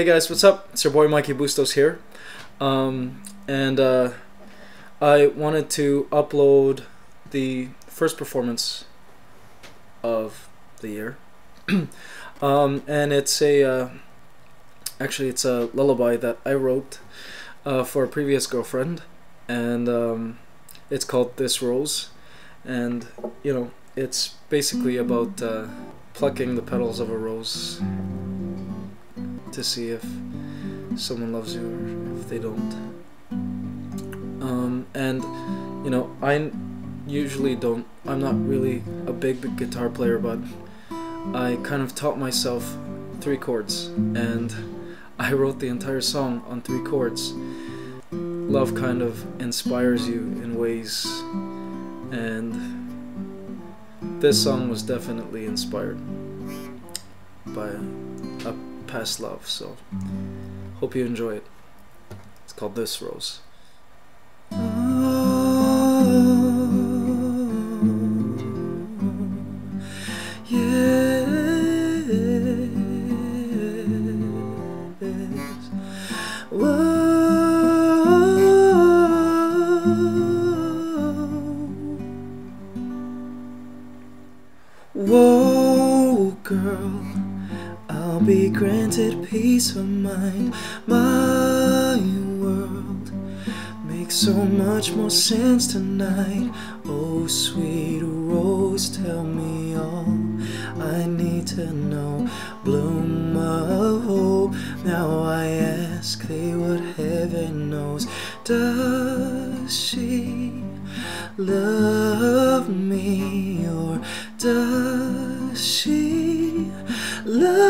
Hey guys, what's up? It's your boy Mikey Bustos here. Um, and uh, I wanted to upload the first performance of the year. um, and it's a, uh, actually, it's a lullaby that I wrote uh, for a previous girlfriend. And um, it's called This Rose. And, you know, it's basically about uh, plucking the petals of a rose to see if someone loves you or if they don't. Um, and you know, I usually don't. I'm not really a big, big guitar player, but I kind of taught myself three chords, and I wrote the entire song on three chords. Love kind of inspires you in ways, and this song was definitely inspired by past love. So, hope you enjoy it. It's called This Rose. Oh, Whoa, girl, I'll be granted peace of mind. My world makes so much more sense tonight. Oh, sweet rose, tell me all I need to know. Bloom of hope, now I ask thee what heaven knows. Does she love me or does she love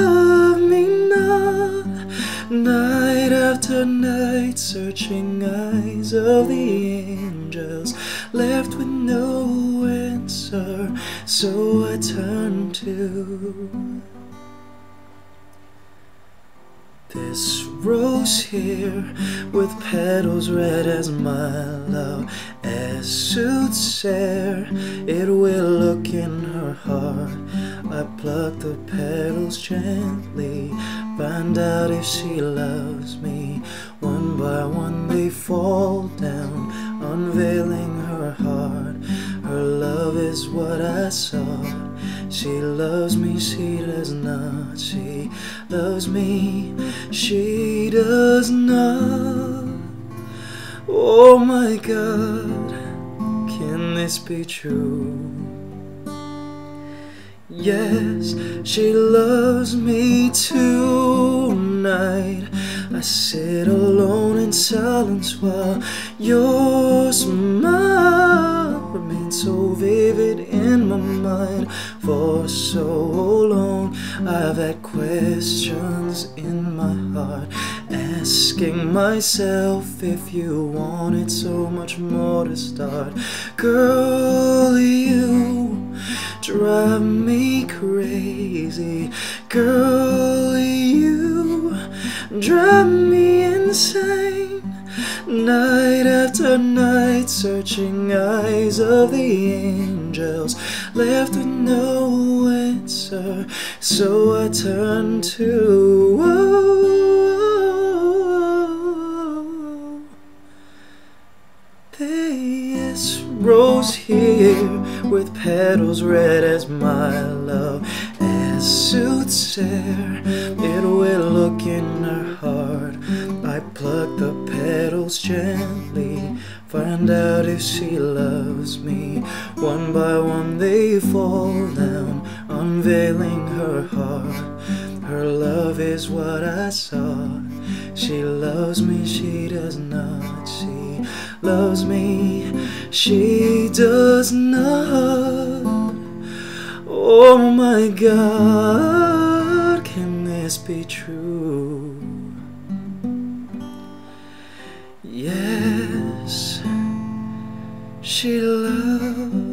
After night, searching eyes of the angels, left with no answer, so I turn to this rose here with petals red as my love, as soothsayer, it will look in her heart. I pluck the petals gently, find out if she loves me. One by one they fall down, unveiling her heart. Her love is what I sought. She loves me, she does not. She loves me, she does not. Oh my God, can this be true? Yes, she loves me tonight. I sit alone in silence while your smile remains so vivid in my mind. For so long, I've had questions in my heart, asking myself if you wanted so much more to start. Girl, you drive me crazy. Girl, you drive me insane. Night after night, searching eyes of the angels, left with no answer. So I turn to. Oh, this rose here with petals red as my love, as suits it will look in her heart. I pluck the petals gently, find out if she loves me. One by one they fall down, unveiling her heart. Her love is what I sought. She loves me, she does not. She loves me, she does not. Oh my God, can this be true? Yes, she loves